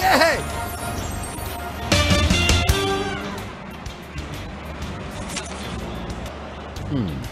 Yay! Hmm.